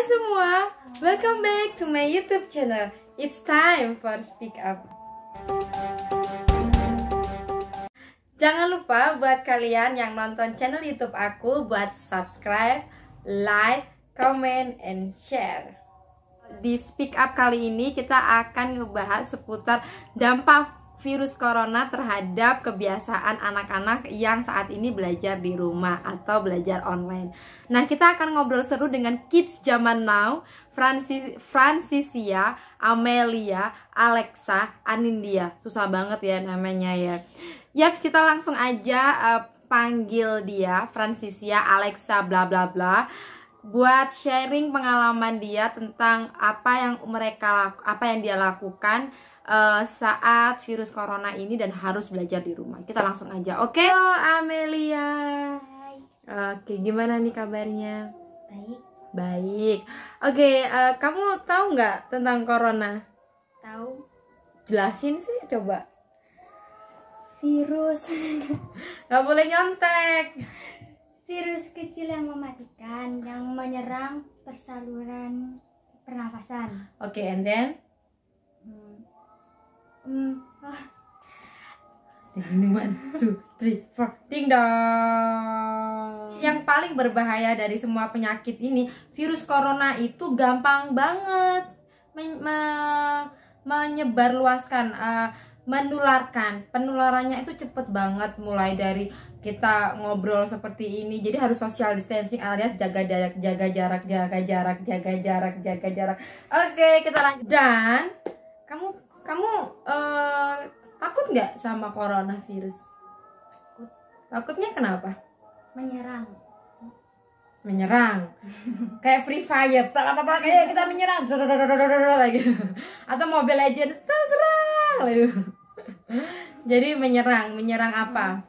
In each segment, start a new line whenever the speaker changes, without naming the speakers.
Hai semua, welcome back to my YouTube channel. It's time for Speak Up. Jangan lupa buat kalian yang nonton channel YouTube aku buat subscribe, like, comment, and share. Di Speak Up kali ini kita akan ngebahas seputar dampak virus corona terhadap kebiasaan anak-anak yang saat ini belajar di rumah atau belajar online. Nah, kita akan ngobrol seru dengan kids zaman now, Francis Francisia, Amelia, Alexa, Anindia. Susah banget ya namanya ya. Yaps, kita langsung aja uh, panggil dia Francisia, Alexa, bla bla bla buat sharing pengalaman dia tentang apa yang mereka apa yang dia lakukan uh, saat virus corona ini dan harus belajar di rumah. Kita langsung aja. Oke, okay? oh, Amelia.
Hai.
Oke, okay, gimana nih kabarnya?
Baik.
Baik. Oke, okay, uh, kamu tahu nggak tentang corona?
Tahu.
Jelasin sih, coba.
Virus.
Gak boleh nyontek.
Virus kecil yang mematikan, yang menyerang persaluran pernafasan.
Oke, okay, and then?
Hmm. Hmm. Oh.
One, two, three, four, ding dong. Yang paling berbahaya dari semua penyakit ini, virus corona itu gampang banget men me menyebar luaskan, uh, menularkan. Penularannya itu cepet banget, mulai dari kita ngobrol seperti ini, jadi harus social distancing alias jaga jarak, jaga jarak, jaga jarak, jaga jarak, jaga jarak. Oke, kita lanjut. Dan kamu kamu uh, takut nggak sama coronavirus?
Takut.
Takutnya kenapa?
Menyerang.
Menyerang. Kayak Free Fire, kayak kita menyerang, lagi. Atau Mobile Legends, terserang. Jadi menyerang, menyerang apa?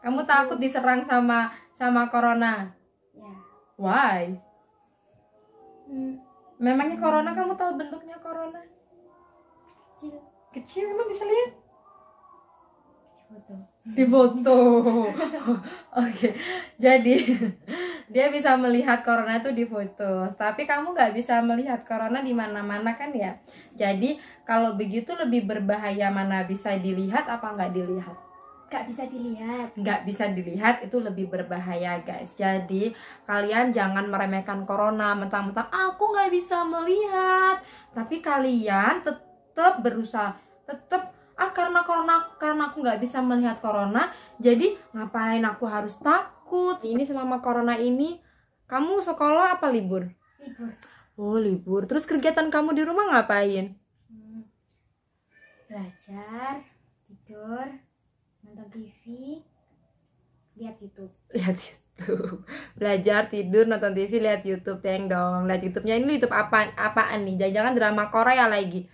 Kamu takut diserang sama sama corona?
Ya.
Why?
Hmm.
Memangnya corona kamu tahu bentuknya corona?
Kecil.
Kecil emang bisa lihat?
Foto.
Di foto. Oke. Jadi dia bisa melihat corona itu di foto. Tapi kamu nggak bisa melihat corona di mana-mana kan ya? Jadi kalau begitu lebih berbahaya mana bisa dilihat apa nggak dilihat?
Gak bisa dilihat.
nggak bisa dilihat itu lebih berbahaya guys jadi kalian jangan meremehkan corona mentang-mentang aku nggak bisa melihat tapi kalian tetap berusaha tetap ah karena corona karena aku nggak bisa melihat corona jadi ngapain aku harus takut? Ini selama corona ini kamu sekolah apa libur?
Libur.
oh libur. Terus kegiatan kamu di rumah ngapain?
Hmm. Belajar, tidur, nonton TV, lihat YouTube.
lihat YouTube. Belajar tidur nonton TV lihat YouTube. Teng dong. Lihat YouTube-nya. Ini YouTube apa apaan nih? Jangan-jangan drama Korea lagi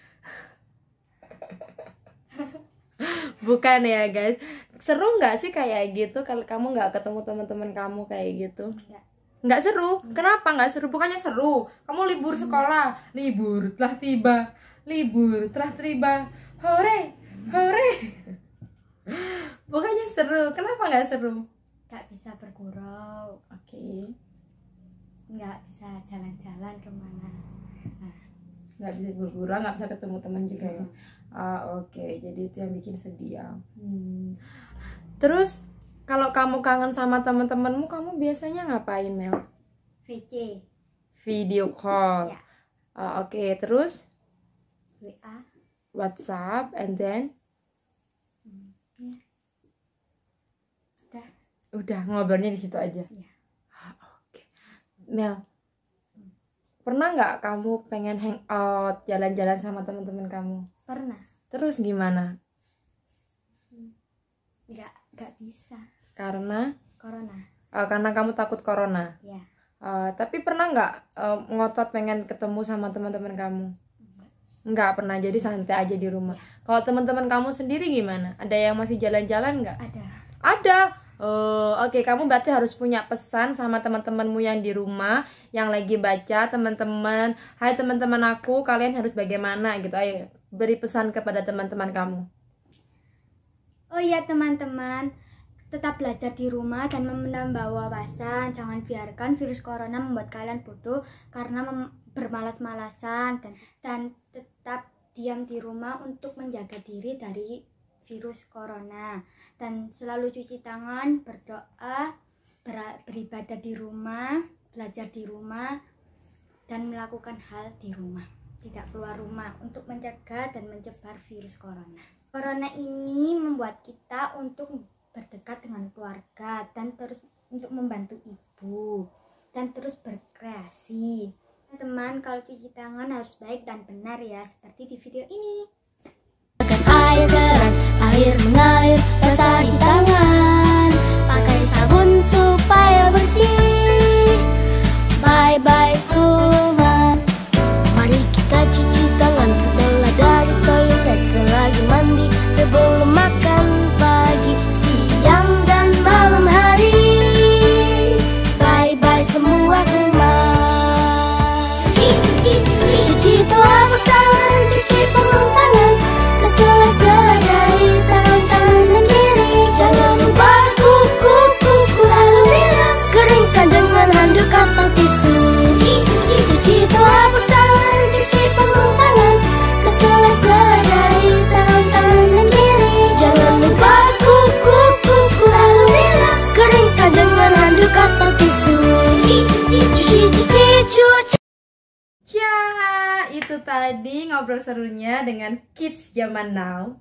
bukan ya guys. Seru nggak sih kayak gitu kalau kamu nggak ketemu teman-teman kamu kayak gitu?
Enggak.
nggak seru. Kenapa nggak seru? Bukannya seru. Kamu libur sekolah. Libur telah tiba. Libur telah tiba. Hore hore. Bukannya seru. Kenapa nggak seru?
Gak bisa bergurau,
oke.
Nggak bisa jalan-jalan ke mana. Nah,
nggak bisa berburu nggak bisa ketemu teman juga ya. Ah oke. Jadi itu yang bikin sedih ya. Hmm. terus kalau kamu kangen sama teman-temanmu kamu biasanya ngapain Mel?
VC,
video call.
Ya.
Ah, oke. Terus?
WA,
WhatsApp and then?
Hmm, ya. Udah,
udah ngobrolnya di situ aja. Ah, oke. Mel pernah nggak kamu pengen hangout jalan-jalan sama teman-teman kamu
pernah.
terus gimana
Nggak, nggak bisa.
karena
Corona,
oh, karena kamu takut corona
ya.
Uh, tapi pernah nggak uh, ngotot pengen ketemu sama teman-teman kamu?
Enggak.
Nggak pernah, jadi santai aja di rumah. Kalau teman-teman kamu sendiri gimana? Ada yang masih jalan-jalan nggak?
Ada.
Ada. Oh, oke. Kamu berarti harus punya pesan sama teman-temanmu yang di rumah, yang lagi baca, teman-teman. Hai teman-teman aku, kalian harus bagaimana gitu? Ayo, beri pesan kepada teman-teman kamu.
Oh iya teman-teman, tetap belajar di rumah dan menambah wawasan. Jangan biarkan virus corona membuat kalian bodoh karena bermalas-malasan dan dan tetap diam di rumah untuk menjaga diri dari virus corona dan selalu cuci tangan, berdoa, ber- beribadah di rumah, belajar di rumah dan melakukan hal di rumah. Tidak keluar rumah untuk mencegah dan menyebar virus corona. Corona ini membuat kita untuk berdekat dengan keluarga dan terus untuk membantu ibu dan terus berkreasi. Teman, kalau cuci tangan harus baik dan benar ya, seperti di video ini.
air mengalir.
Ngobrol serunya dengan kids zaman now.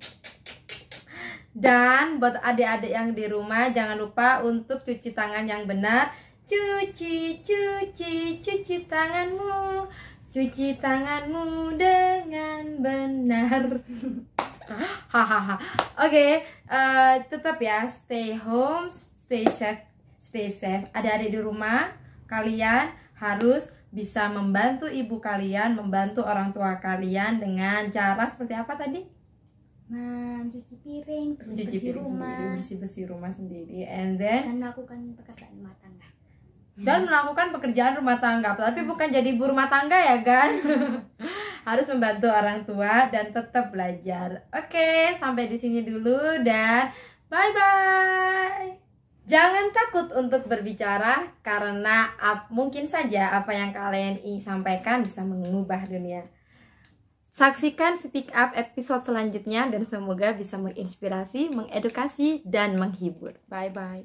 Dan buat adik-adik yang di rumah jangan lupa untuk cuci tangan yang benar. Cuci, cuci, cuci tanganmu. Cuci tanganmu dengan benar. Hahaha. Oke, eh, tetap ya stay home, stay safe, stay safe. Adik-adik di rumah, kalian harus bisa membantu ibu kalian, membantu orang tua kalian dengan cara seperti apa tadi?
Mencuci piring,
Mencuci
bersih
piring
rumah,
sendiri, bersih-bersih rumah sendiri, and then
dan melakukan pekerjaan rumah tangga.
dan melakukan pekerjaan rumah tangga, tapi bukan jadi ibu rumah tangga ya kan? Harus membantu orang tua dan tetap belajar. Oke, sampai di sini dulu dan bye bye. Jangan takut untuk berbicara karena ap- mungkin saja apa yang kalian sampaikan bisa mengubah dunia. Saksikan Speak Up episode selanjutnya dan semoga bisa menginspirasi, mengedukasi, dan menghibur. Bye bye.